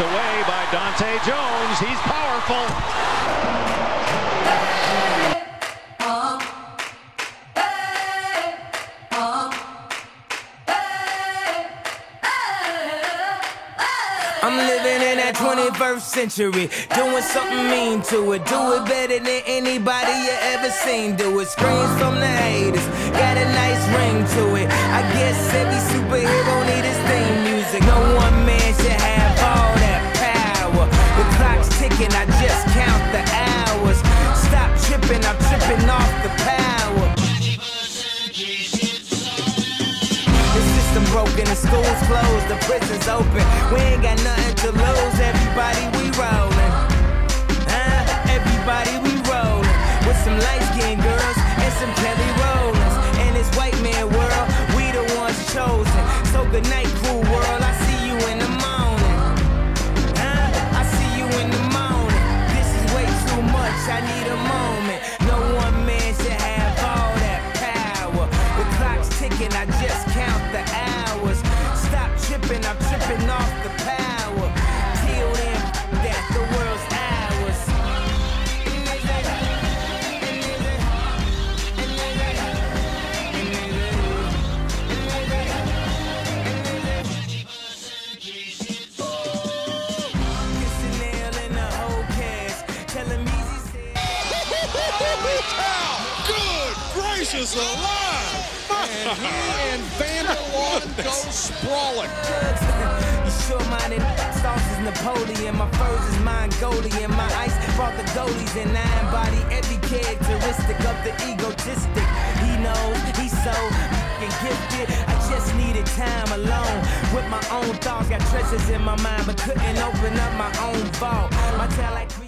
Knocked away by Dahntay Jones. He's powerful. I'm living in that 21st century, doing something mean to it. Do it better than anybody you ever seen. Do it. Screams from the haters, got a nice ring to it. I guess every superhero need his theme music. No one man should have broken, the school's closed, the prison's open. We ain't got nothing to lose. Everybody, we rollin'. Huh? Everybody, we rollin'. With some light skinned girls and some Kelly Rowlands. In this white man world, we the ones chosen. So good night, cool world. I see you in the morning. Huh? I see you in the morning. This is way too much. I need a moment. No one man should have all that power. The clock's ticking. I just count the gracious alive! And he and Vanderlaan go sprawling. Sure minded sauce is Napoleon. My furs is Mongolian. My ice brought the goalies in. I embody every characteristic of the egotistic. He knows he's so fucking gifted. I just needed time alone with my own thoughts. Got treasures in my mind, but couldn't open up my own vault. My talent.